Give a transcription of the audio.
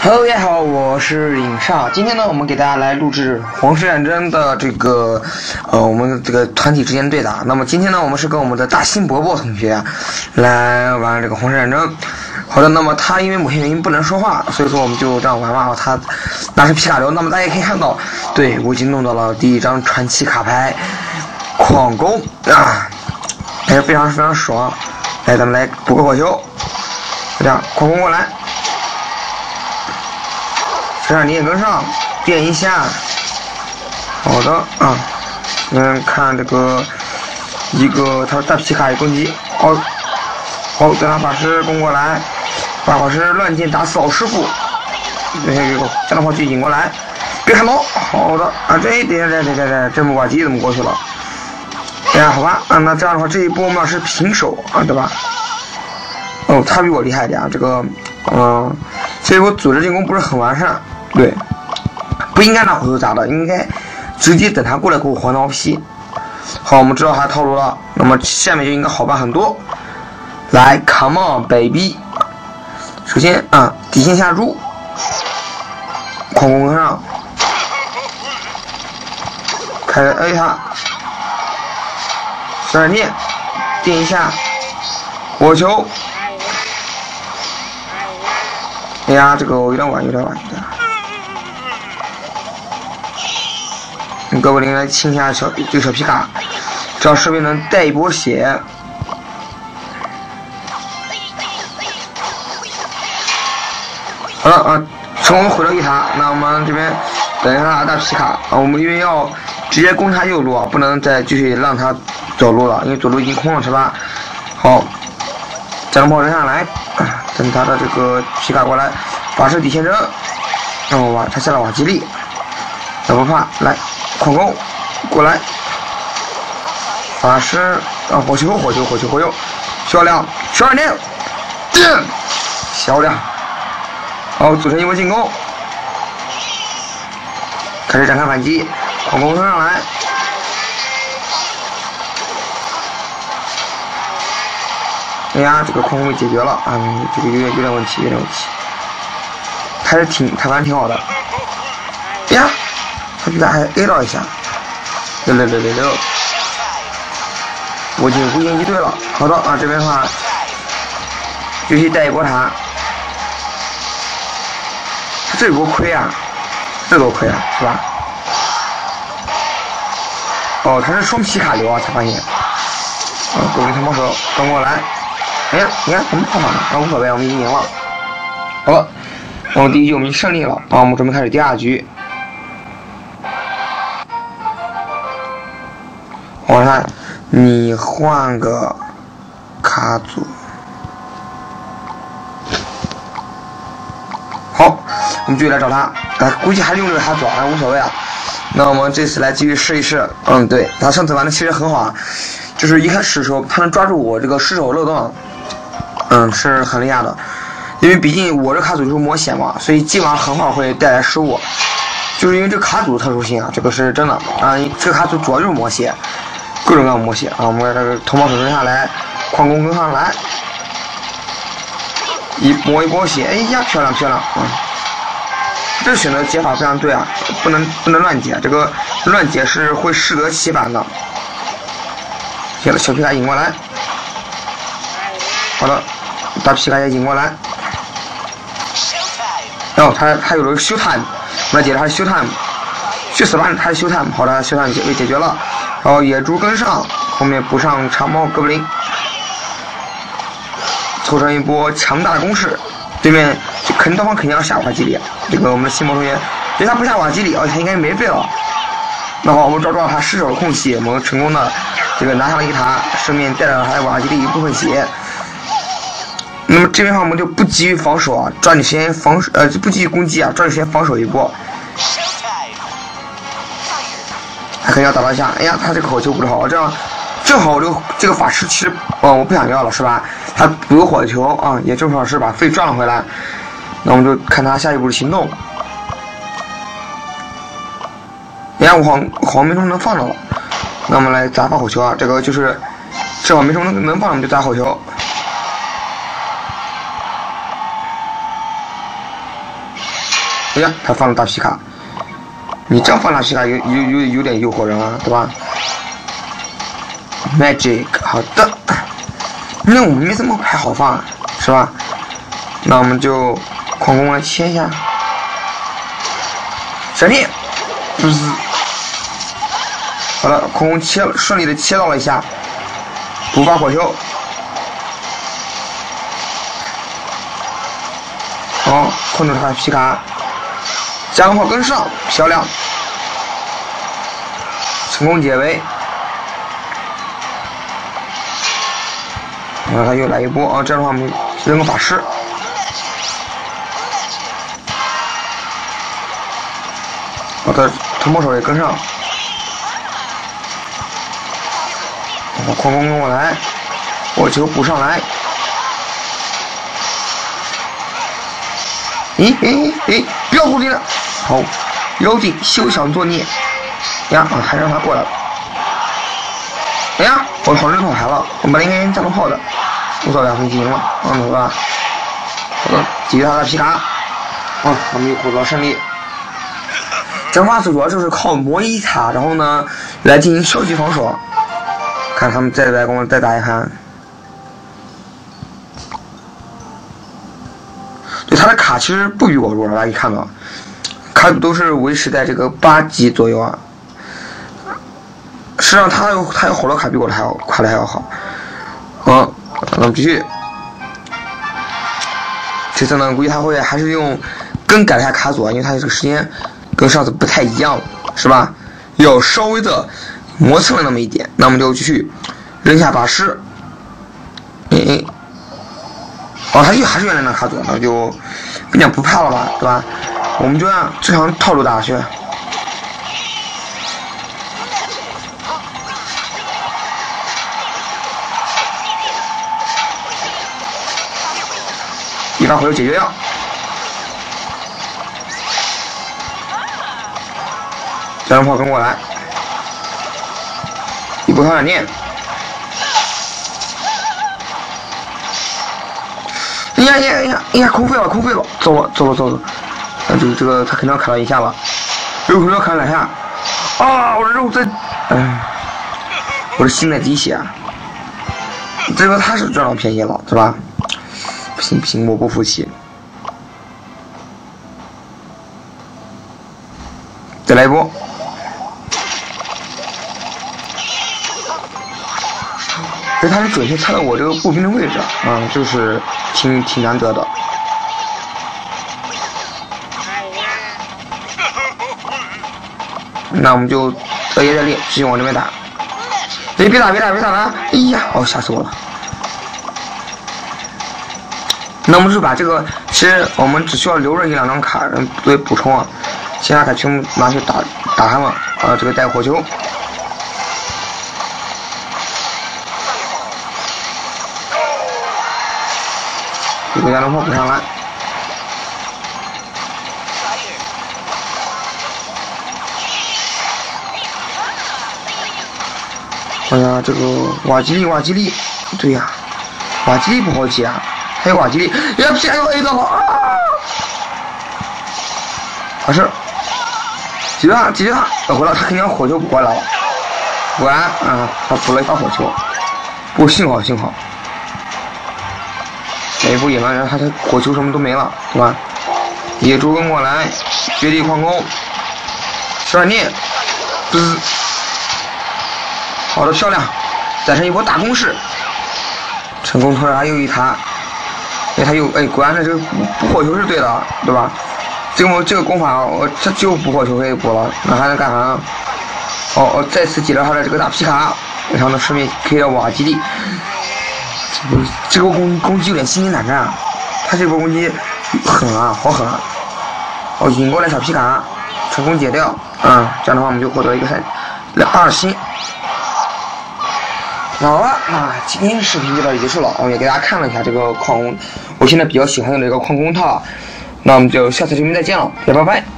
Hello，大家好，我是尹少。今天呢，我们给大家来录制皇室战争的这个，呃，我们这个团体之间对打。那么今天呢，我们是跟我们的大新伯伯同学来玩这个皇室战争。好的，那么他因为某些原因不能说话，所以说我们就这样玩吧。他拿是皮卡丘，那么大家可以看到，对我已经弄到了第一张传奇卡牌，矿工啊，还是非常非常爽。来，咱们来补个火球，这样矿工过来。这样你也跟上，变一下。好的啊，嗯，看这个一个他大皮卡攻击，好，好，再拿法师攻过来，把法师乱箭打死老师傅。这个这样的话就引过来，别看到，好的啊，这一点这这这这这木挂机怎么过去了？哎呀，好吧，啊，那这样的话这一波我们是平手啊，对吧？哦，他比我厉害一点，这个，嗯，所以我组织进攻不是很完善。对，不应该拿火球砸的，应该直接等他过来给我黄刀劈。好，我们知道他套路了，那么下面就应该好办很多。来，Come on baby！首先啊，底线下注，矿工跟上，开 A 他，闪电，电一下，火球。哎呀，这个有点晚，有点晚，有点晚。用哥布林来清一下小这个小皮卡，这样士兵能带一波血。好了啊，成功毁了一塔。那我们这边等一下大皮卡啊，我们因为要直接攻他右路啊，不能再继续让他左路了，因为左路已经空了，是吧？好，加农炮扔下来，等他的这个皮卡过来，法师底线扔，让我瓦他下了瓦基利，也不怕，来。矿工，过来！法师啊，火球，火球，火球，火球！漂亮，十二点，漂亮！好，组成一波进攻，开始展开反击。矿工冲上来，哎呀，这个矿工被解决了啊！这个有点有点问题，有点问题。还是挺，他玩挺好的。呀！他居然还 A 到一下，六六六六六，我已经无言以对了。好的啊，这边的话继续带一波塔，这波亏啊，这多亏啊，是吧？哦，他是双皮卡流啊，才发现。啊，狗兵他冒手刚过来，哎呀，你看我们跑反了，啊无所谓，我们已经赢了。好了，我们第一局我们胜利了啊，我们准备开始第二局。你换个卡组，好，我们继续来找他。哎，估计还是用这个卡组，啊，无所谓啊。那我们这次来继续试一试。嗯，对，他上次玩的其实很好啊，就是一开始的时候他能抓住我这个失手漏洞，嗯，是很厉害的。因为毕竟我这卡组就是磨血嘛，所以基本上很好会带来失误。就是因为这卡组的特殊性啊，这个是真的啊。这个卡组主要就是磨血。各种各样的模型啊！我们把这个头毛手扔下来，矿工跟上来，一摸一波血，哎呀，漂亮漂亮啊！这选择解法非常对啊，不能不能乱解，这个乱解是会适得其反的。接着小皮卡引过来，好的，把皮卡也引过来，哦，他他有了个修 time，我们来解他的修 time，去死吧，他是修 time，好的，修 time 被解决了。然后野猪跟上，后面补上长矛哥布林，凑成一波强大的攻势。对面肯对方肯定要下瓦基里，这个我们的新魔同学，因为他不下瓦基里，哦，他应该没废了。那好，我们抓住了他失手的空隙，我们成功的这个拿下了一塔，顺便带了他瓦基里一部分血。那么这边的话，我们就不急于防守啊，抓紧时间防守，呃，不急于攻击啊，抓紧时间防守一波。可以要打到一下，哎呀，他这个火球补的好，这样正好我这个这个法师其实，哦，我不想要了是吧？他补个火球啊，也正好是把费赚了回来。那我们就看他下一步的行动。哎呀，我好好像没什么能放的了。那我们来砸发火球啊，这个就是正好没什么能能放，我们就砸火球。哎呀，他放了大皮卡，你这样放大皮卡有有有有点诱惑人啊，对吧？Magic，好的，那我们没这么快好放，是吧？那我们就矿工来切一下，闪电，不是，好了，矿工切顺利的切到了一下，不发火球。好，控制他皮卡，加农炮跟上，漂亮，成功解围。然后他又来一波啊，这样的话我们扔个法师。我的土木手也跟上，我矿工跟我来，我球补上来。咦咦咦！不要过去了，好，妖精休想作孽！呀，还让他过来了。哎呀，我好扔炮牌了，我本来应该加个炮的，无所谓，分赢了，嗯，是吧？好的，解决他的皮卡，啊，我们又获得胜利。这把主要就是靠模拟塔，然后呢，来进行消极防守。看他们再来，给我再打一盘。对他的卡其实不比我弱，大家可以看到，卡组都是维持在这个八级左右啊。实际上他有他有好多卡比我的还要卡的还要好。嗯，那么继续。这次呢，估计他会还是用更改一下卡组啊，因为他这个时间跟上次不太一样了，是吧？要稍微的磨蹭了那么一点。那我们就继续扔下法师。哎。哦，他又还是原来那卡组，那就跟讲不怕了吧，对吧？我们就按正常套路打去。一发火球解决掉。加农炮跟过来，一波超闪电。哎呀呀呀！哎呀，空飞了，空飞了，走了，走了，走了。那就这个，他肯定要砍到一下了。肉口要砍两下。啊！我的肉在，哎，我的心在滴血。这个他是赚到便宜了，对吧？不行不行，我不服气。再来一波。哎，他是准确猜到我这个步兵的位置，嗯，就是。挺挺难得的，那我们就再接再厉，继续往这边打。哎，别打别打别打了！哎呀，哦，吓死我了。那我们是把这个，其实我们只需要留着一两张卡作为补充啊，其他卡全部拿去打打他们啊，这个带火球。一个加农炮补上来。哎呀，这个瓦吉利，瓦吉利，对呀，瓦吉利不好解啊，还有瓦吉利，哎呀，偏要 A 到了啊！没事，解决他，解决他，等回来他肯定火球补过来了。果然，啊，他补了一发火球，不过幸好，幸好。一步野蛮人，他的火球什么都没了，对吧？野猪跟过来，绝地矿工，闪电，滋，好的漂亮，再成一波大攻势，成功突然又一弹，哎他又哎果然这这个补火球是对的，对吧？这个这个攻法我这就补火球可以补了，那还能干啥？哦哦，再次解掉他的这个大皮卡，然后呢顺便可以瓦基地。这波攻攻击有点心惊胆战，他这波攻击狠啊，好狠！啊哦，引过来小皮卡，成功解掉，嗯，这样的话我们就获得一个三二星。好了，那今天的视频就到这结束了，我也给大家看了一下这个矿工，我现在比较喜欢用的一个矿工套，那我们就下次视频再见了，拜拜拜。